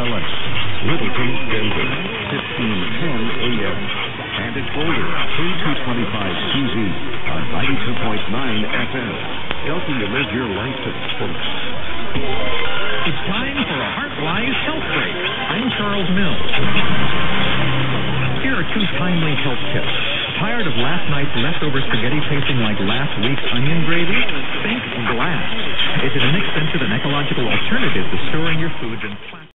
Dallas, Littleton, Denver, 1510 AM, and at Boulder, 3225 CZ on 92.9 FM, helping you live your life to the fullest. It's time for a Heartwise Health Break. I'm Charles Mills. Here are two timely health tips. Tired of last night's leftover spaghetti tasting like last week's onion gravy? It's an inexpensive and ecological alternative to storing your foods in plastic.